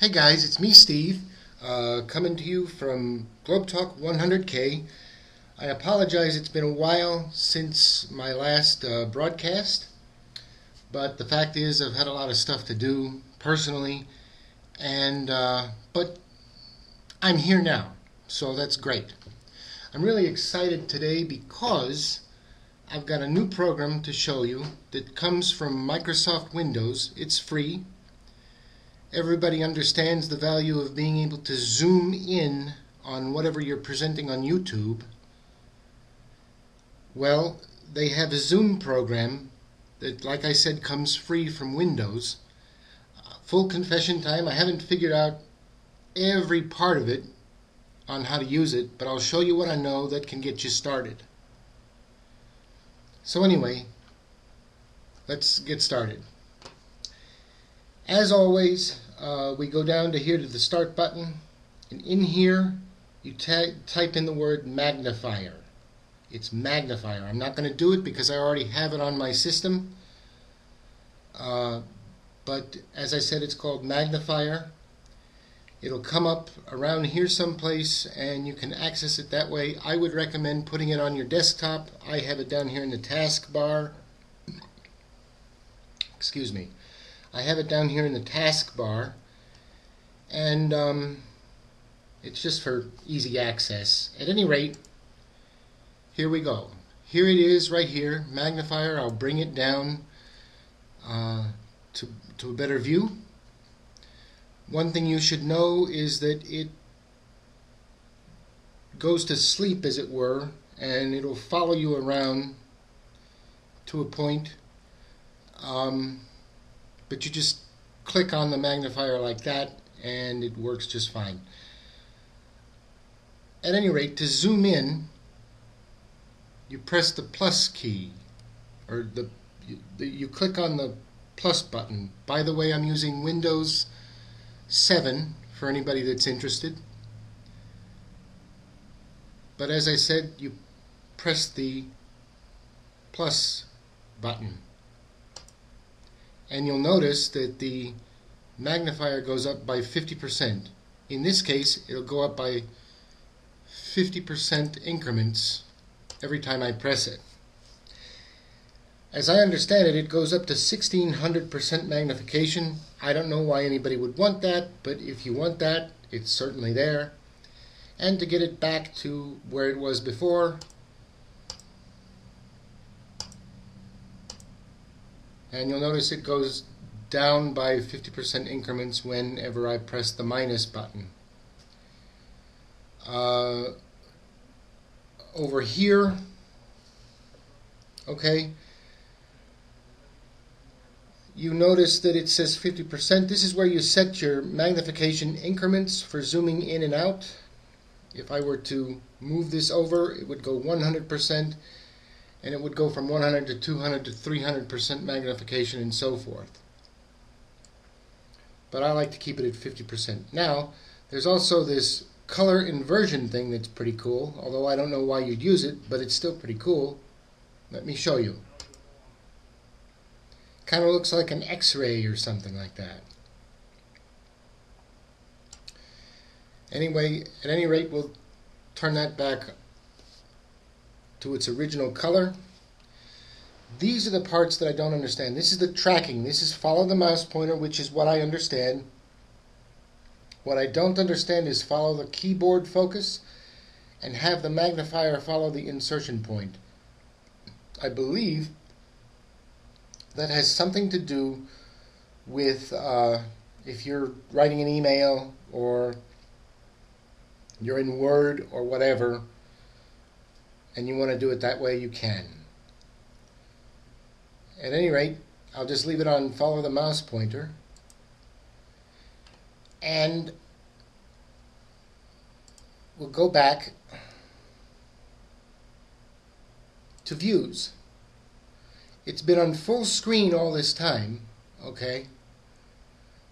Hey guys, it's me, Steve, uh, coming to you from Globe Talk 100K. I apologize, it's been a while since my last uh, broadcast, but the fact is, I've had a lot of stuff to do personally, and uh, but I'm here now, so that's great. I'm really excited today because I've got a new program to show you that comes from Microsoft Windows. It's free everybody understands the value of being able to zoom in on whatever you're presenting on YouTube. Well, they have a Zoom program that, like I said, comes free from Windows. Uh, full confession time, I haven't figured out every part of it on how to use it, but I'll show you what I know that can get you started. So anyway, let's get started. As always, uh, we go down to here to the start button, and in here you type in the word magnifier. It's magnifier. I'm not going to do it because I already have it on my system. Uh, but as I said, it's called magnifier. It'll come up around here someplace and you can access it that way. I would recommend putting it on your desktop. I have it down here in the taskbar. Excuse me. I have it down here in the taskbar and um, it's just for easy access. At any rate, here we go. Here it is right here, magnifier. I'll bring it down uh, to, to a better view. One thing you should know is that it goes to sleep, as it were, and it'll follow you around to a point. Um, but you just click on the magnifier like that and it works just fine. At any rate, to zoom in, you press the plus key, or the you, the, you click on the plus button. By the way, I'm using Windows 7 for anybody that's interested. But as I said, you press the plus button and you'll notice that the magnifier goes up by 50%. In this case, it'll go up by 50% increments every time I press it. As I understand it, it goes up to 1600% magnification. I don't know why anybody would want that, but if you want that, it's certainly there. And to get it back to where it was before, and you'll notice it goes down by 50% increments whenever I press the minus button. Uh, over here, okay, you notice that it says 50%. This is where you set your magnification increments for zooming in and out. If I were to move this over, it would go 100% and it would go from 100 to 200 to 300% magnification and so forth. But I like to keep it at 50%. Now, there's also this color inversion thing that's pretty cool, although I don't know why you'd use it, but it's still pretty cool. Let me show you. Kind of looks like an x-ray or something like that. Anyway, at any rate, we'll turn that back to its original color. These are the parts that I don't understand. This is the tracking. This is follow the mouse pointer, which is what I understand. What I don't understand is follow the keyboard focus and have the magnifier follow the insertion point. I believe that has something to do with uh, if you're writing an email or you're in Word or whatever and you want to do it that way, you can. At any rate, I'll just leave it on follow the mouse pointer. And we'll go back to views. It's been on full screen all this time, okay?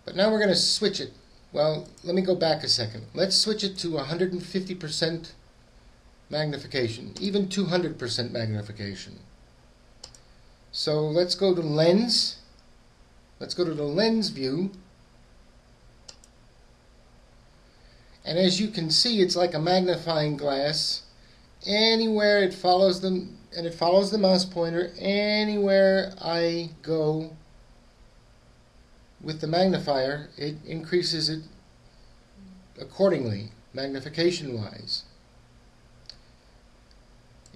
But now we're going to switch it. Well, let me go back a second. Let's switch it to 150% magnification, even 200% magnification. So let's go to lens. Let's go to the lens view. And as you can see, it's like a magnifying glass. Anywhere it follows them, and it follows the mouse pointer, anywhere I go with the magnifier, it increases it accordingly, magnification wise.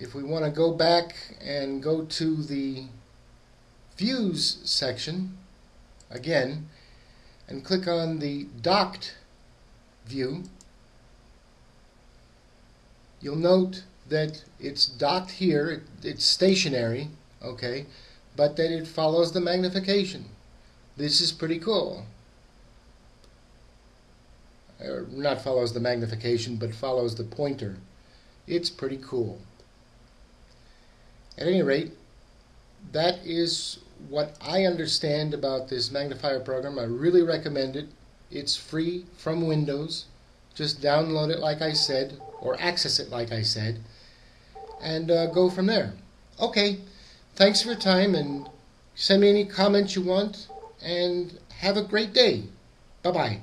If we want to go back and go to the views section again and click on the docked view, you'll note that it's docked here, it, it's stationary, okay, but that it follows the magnification. This is pretty cool. Or not follows the magnification, but follows the pointer. It's pretty cool. At any rate, that is what I understand about this magnifier program. I really recommend it. It's free from Windows. Just download it like I said, or access it like I said, and uh, go from there. Okay, thanks for your time, and send me any comments you want, and have a great day. Bye bye.